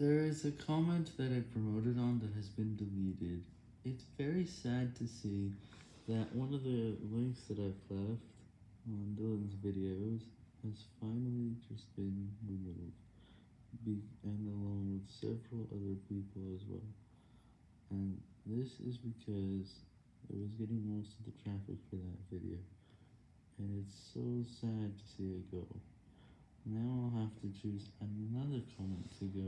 There is a comment that I promoted on that has been deleted. It's very sad to see that one of the links that I've left on Dylan's videos has finally just been removed, Be and along with several other people as well. And this is because it was getting most of the traffic for that video, and it's so sad to see it go. Now I'll have to choose another comment to go.